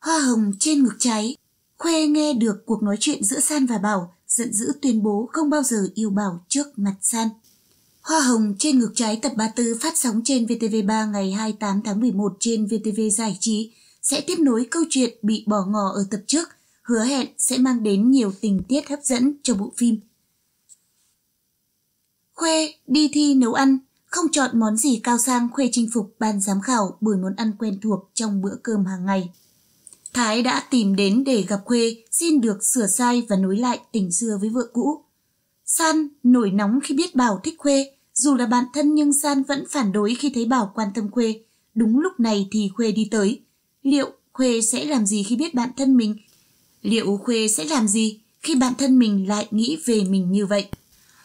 Hoa hồng trên ngực cháy Khuê nghe được cuộc nói chuyện giữa San và Bảo, giận dữ tuyên bố không bao giờ yêu Bảo trước mặt San. Hoa hồng trên ngực trái tập 34 phát sóng trên VTV3 ngày 28 tháng 11 trên VTV Giải trí sẽ tiếp nối câu chuyện bị bỏ ngỏ ở tập trước, hứa hẹn sẽ mang đến nhiều tình tiết hấp dẫn cho bộ phim. Khuê đi thi nấu ăn, không chọn món gì cao sang Khuê chinh phục ban giám khảo bởi món ăn quen thuộc trong bữa cơm hàng ngày. Thái đã tìm đến để gặp Khuê, xin được sửa sai và nối lại tình xưa với vợ cũ. San nổi nóng khi biết Bảo thích Khuê, dù là bạn thân nhưng San vẫn phản đối khi thấy Bảo quan tâm Khuê. Đúng lúc này thì Khuê đi tới. Liệu Khuê sẽ làm gì khi biết bạn thân mình? Liệu Khuê sẽ làm gì khi bạn thân mình lại nghĩ về mình như vậy?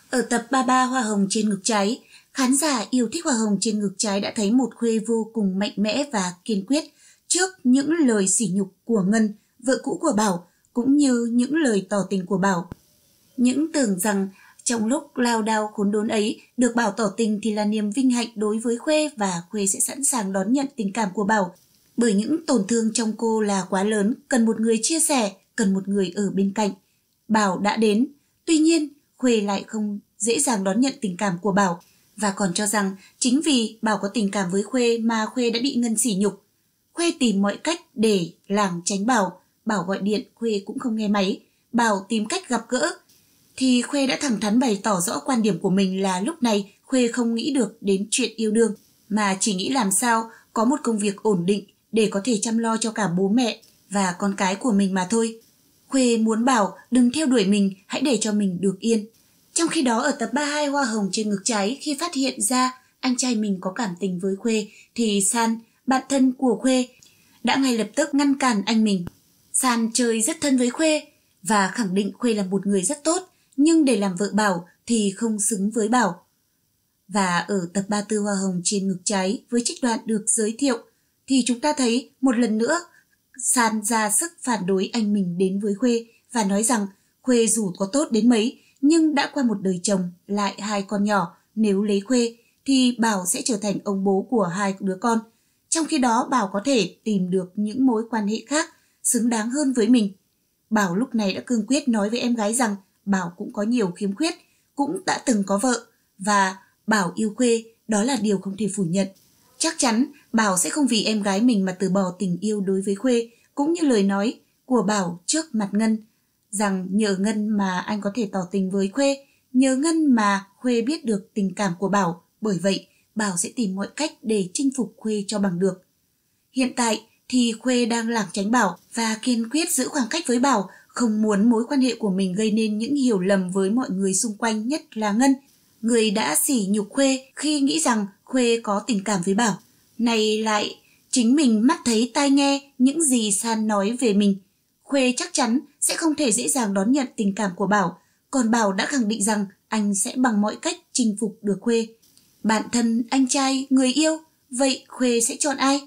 Ở tập 33 Hoa Hồng trên ngực trái, khán giả yêu thích Hoa Hồng trên ngực trái đã thấy một Khuê vô cùng mạnh mẽ và kiên quyết trước những lời sỉ nhục của Ngân, vợ cũ của Bảo, cũng như những lời tỏ tình của Bảo. Những tưởng rằng trong lúc lao đao khốn đốn ấy, được Bảo tỏ tình thì là niềm vinh hạnh đối với Khuê và Khuê sẽ sẵn sàng đón nhận tình cảm của Bảo. Bởi những tổn thương trong cô là quá lớn, cần một người chia sẻ, cần một người ở bên cạnh. Bảo đã đến, tuy nhiên Khuê lại không dễ dàng đón nhận tình cảm của Bảo và còn cho rằng chính vì Bảo có tình cảm với Khuê mà Khuê đã bị Ngân sỉ nhục. Khuê tìm mọi cách để làng tránh Bảo, Bảo gọi điện Khuê cũng không nghe máy, Bảo tìm cách gặp gỡ thì Khuê đã thẳng thắn bày tỏ rõ quan điểm của mình là lúc này Khuê không nghĩ được đến chuyện yêu đương, mà chỉ nghĩ làm sao có một công việc ổn định để có thể chăm lo cho cả bố mẹ và con cái của mình mà thôi. Khuê muốn bảo đừng theo đuổi mình, hãy để cho mình được yên. Trong khi đó ở tập 32 Hoa Hồng trên ngực trái khi phát hiện ra anh trai mình có cảm tình với Khuê thì San, bạn thân của Khuê, đã ngay lập tức ngăn cản anh mình. San chơi rất thân với Khuê và khẳng định Khuê là một người rất tốt nhưng để làm vợ Bảo thì không xứng với Bảo. Và ở tập 34 Hoa Hồng trên ngực trái với trích đoạn được giới thiệu thì chúng ta thấy một lần nữa San ra sức phản đối anh mình đến với Khuê và nói rằng Khuê dù có tốt đến mấy nhưng đã qua một đời chồng lại hai con nhỏ nếu lấy Khuê thì Bảo sẽ trở thành ông bố của hai đứa con. Trong khi đó Bảo có thể tìm được những mối quan hệ khác xứng đáng hơn với mình. Bảo lúc này đã cương quyết nói với em gái rằng Bảo cũng có nhiều khiếm khuyết, cũng đã từng có vợ và Bảo yêu Khuê, đó là điều không thể phủ nhận. Chắc chắn Bảo sẽ không vì em gái mình mà từ bỏ tình yêu đối với Khuê, cũng như lời nói của Bảo trước mặt Ngân, rằng nhờ Ngân mà anh có thể tỏ tình với Khuê, nhờ Ngân mà Khuê biết được tình cảm của Bảo, bởi vậy Bảo sẽ tìm mọi cách để chinh phục Khuê cho bằng được. Hiện tại thì Khuê đang lảng tránh Bảo và kiên quyết giữ khoảng cách với Bảo không muốn mối quan hệ của mình gây nên những hiểu lầm với mọi người xung quanh nhất là Ngân, người đã sỉ nhục Khuê khi nghĩ rằng Khuê có tình cảm với Bảo. Này lại chính mình mắt thấy tai nghe những gì San nói về mình. Khuê chắc chắn sẽ không thể dễ dàng đón nhận tình cảm của Bảo, còn Bảo đã khẳng định rằng anh sẽ bằng mọi cách chinh phục được Khuê. Bạn thân, anh trai, người yêu, vậy Khuê sẽ chọn ai?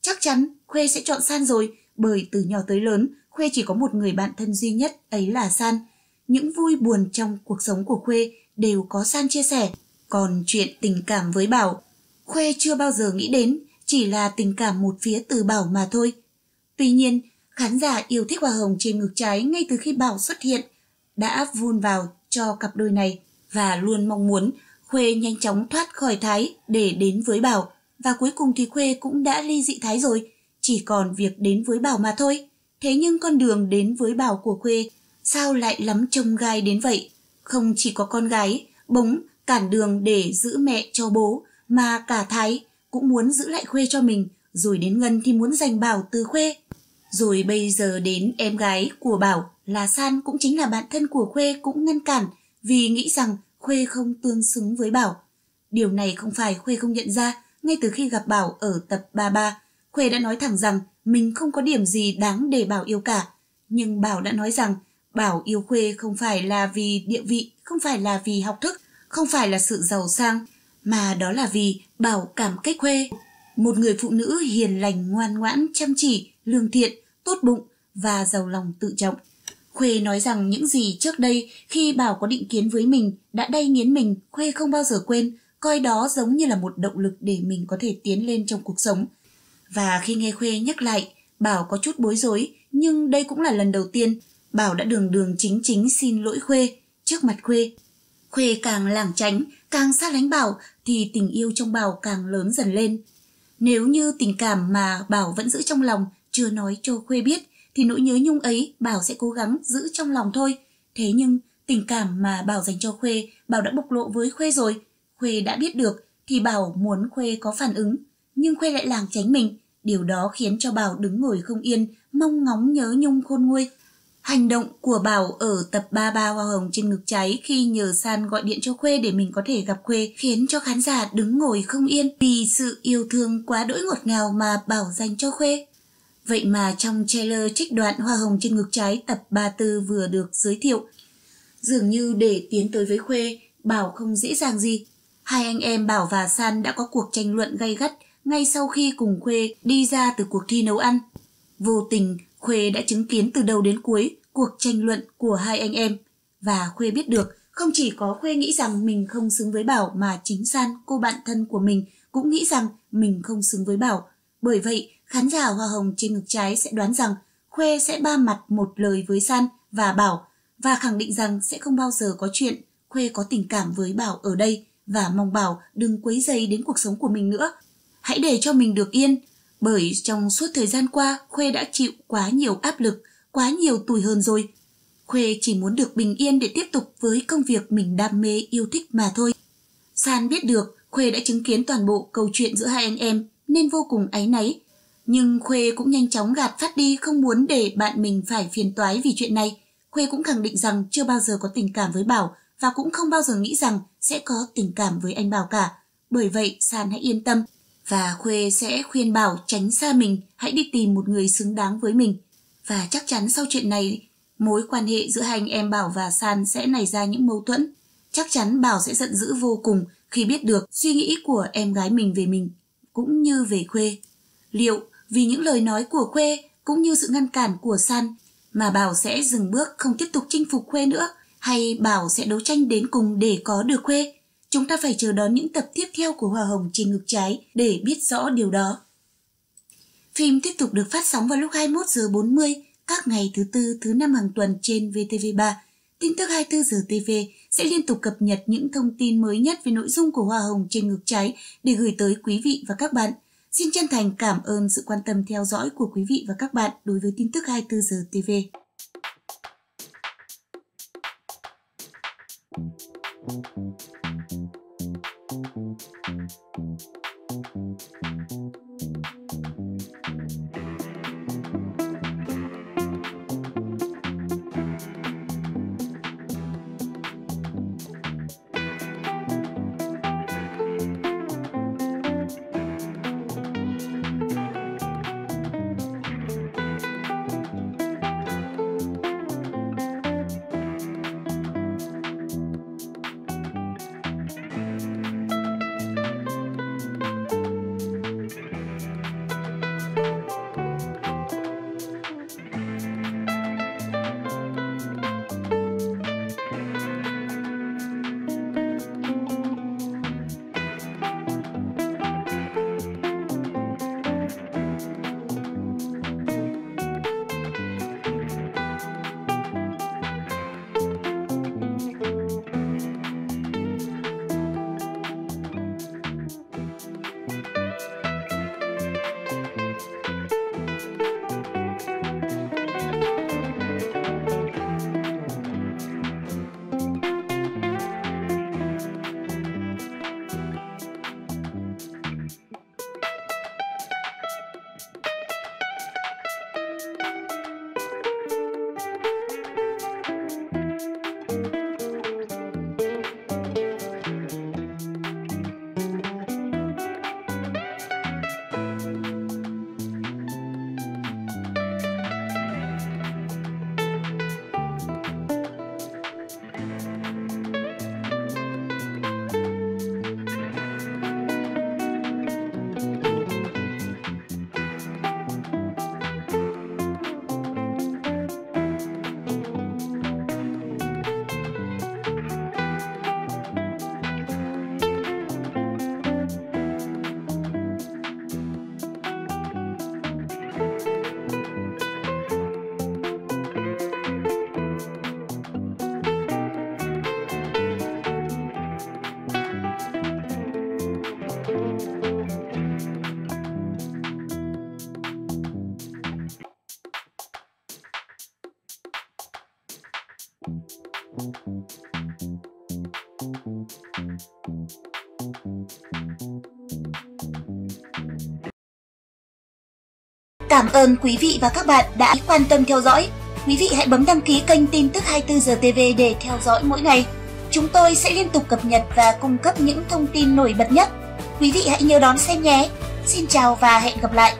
Chắc chắn Khuê sẽ chọn San rồi, bởi từ nhỏ tới lớn Khuê chỉ có một người bạn thân duy nhất, ấy là San. Những vui buồn trong cuộc sống của Khuê đều có San chia sẻ. Còn chuyện tình cảm với Bảo, Khuê chưa bao giờ nghĩ đến, chỉ là tình cảm một phía từ Bảo mà thôi. Tuy nhiên, khán giả yêu thích Hoa Hồng trên ngực trái ngay từ khi Bảo xuất hiện đã vun vào cho cặp đôi này và luôn mong muốn Khuê nhanh chóng thoát khỏi Thái để đến với Bảo. Và cuối cùng thì Khuê cũng đã ly dị Thái rồi, chỉ còn việc đến với Bảo mà thôi. Thế nhưng con đường đến với Bảo của Khuê sao lại lắm trông gai đến vậy? Không chỉ có con gái, bỗng cản đường để giữ mẹ cho bố, mà cả Thái cũng muốn giữ lại Khuê cho mình, rồi đến Ngân thì muốn giành Bảo từ Khuê. Rồi bây giờ đến em gái của Bảo là San cũng chính là bạn thân của Khuê cũng ngăn cản vì nghĩ rằng Khuê không tương xứng với Bảo. Điều này không phải Khuê không nhận ra ngay từ khi gặp Bảo ở tập 33. Khuê đã nói thẳng rằng mình không có điểm gì đáng để Bảo yêu cả. Nhưng Bảo đã nói rằng Bảo yêu Khuê không phải là vì địa vị, không phải là vì học thức, không phải là sự giàu sang, mà đó là vì Bảo cảm kích Khuê. Một người phụ nữ hiền lành, ngoan ngoãn, chăm chỉ, lương thiện, tốt bụng và giàu lòng tự trọng. Khuê nói rằng những gì trước đây khi Bảo có định kiến với mình đã đay nghiến mình, Khuê không bao giờ quên, coi đó giống như là một động lực để mình có thể tiến lên trong cuộc sống. Và khi nghe Khuê nhắc lại, Bảo có chút bối rối, nhưng đây cũng là lần đầu tiên Bảo đã đường đường chính chính xin lỗi Khuê trước mặt Khuê. Khuê càng lảng tránh, càng xa lánh Bảo thì tình yêu trong Bảo càng lớn dần lên. Nếu như tình cảm mà Bảo vẫn giữ trong lòng chưa nói cho Khuê biết thì nỗi nhớ nhung ấy Bảo sẽ cố gắng giữ trong lòng thôi. Thế nhưng tình cảm mà Bảo dành cho Khuê, Bảo đã bộc lộ với Khuê rồi. Khuê đã biết được thì Bảo muốn Khuê có phản ứng, nhưng Khuê lại lảng tránh mình. Điều đó khiến cho Bảo đứng ngồi không yên, mong ngóng nhớ nhung khôn nguôi. Hành động của Bảo ở tập 33 Hoa Hồng trên ngực cháy khi nhờ San gọi điện cho Khuê để mình có thể gặp Khuê khiến cho khán giả đứng ngồi không yên vì sự yêu thương quá đỗi ngọt ngào mà Bảo dành cho Khuê. Vậy mà trong trailer trích đoạn Hoa Hồng trên ngực trái tập 34 vừa được giới thiệu, dường như để tiến tới với Khuê, Bảo không dễ dàng gì. Hai anh em Bảo và San đã có cuộc tranh luận gay gắt ngay sau khi cùng Khuê đi ra từ cuộc thi nấu ăn. Vô tình, Khuê đã chứng kiến từ đầu đến cuối cuộc tranh luận của hai anh em. Và Khuê biết được, không chỉ có Khuê nghĩ rằng mình không xứng với Bảo mà chính San, cô bạn thân của mình, cũng nghĩ rằng mình không xứng với Bảo. Bởi vậy, khán giả Hoa Hồng trên ngực trái sẽ đoán rằng Khuê sẽ ba mặt một lời với San và Bảo và khẳng định rằng sẽ không bao giờ có chuyện Khuê có tình cảm với Bảo ở đây và mong Bảo đừng quấy dày đến cuộc sống của mình nữa. Hãy để cho mình được yên, bởi trong suốt thời gian qua Khuê đã chịu quá nhiều áp lực, quá nhiều tủi hơn rồi. Khuê chỉ muốn được bình yên để tiếp tục với công việc mình đam mê yêu thích mà thôi. San biết được Khuê đã chứng kiến toàn bộ câu chuyện giữa hai anh em nên vô cùng áy náy. Nhưng Khuê cũng nhanh chóng gạt phát đi không muốn để bạn mình phải phiền toái vì chuyện này. Khuê cũng khẳng định rằng chưa bao giờ có tình cảm với Bảo và cũng không bao giờ nghĩ rằng sẽ có tình cảm với anh Bảo cả. Bởi vậy San hãy yên tâm và Khuê sẽ khuyên Bảo tránh xa mình, hãy đi tìm một người xứng đáng với mình. Và chắc chắn sau chuyện này, mối quan hệ giữa hai anh em Bảo và San sẽ nảy ra những mâu thuẫn. Chắc chắn Bảo sẽ giận dữ vô cùng khi biết được suy nghĩ của em gái mình về mình, cũng như về Khuê. Liệu vì những lời nói của Khuê cũng như sự ngăn cản của San mà Bảo sẽ dừng bước không tiếp tục chinh phục Khuê nữa hay Bảo sẽ đấu tranh đến cùng để có được Khuê? Chúng ta phải chờ đón những tập tiếp theo của Hoa Hồng trên ngực trái để biết rõ điều đó. Phim tiếp tục được phát sóng vào lúc 21 giờ 40 các ngày thứ tư, thứ năm hàng tuần trên VTV3. Tin tức 24 giờ TV sẽ liên tục cập nhật những thông tin mới nhất về nội dung của Hoa Hồng trên ngực trái để gửi tới quý vị và các bạn. Xin chân thành cảm ơn sự quan tâm theo dõi của quý vị và các bạn đối với tin tức 24 giờ TV. Cảm ơn quý vị và các bạn đã quan tâm theo dõi. Quý vị hãy bấm đăng ký kênh tin tức 24 giờ TV để theo dõi mỗi ngày. Chúng tôi sẽ liên tục cập nhật và cung cấp những thông tin nổi bật nhất. Quý vị hãy nhớ đón xem nhé. Xin chào và hẹn gặp lại.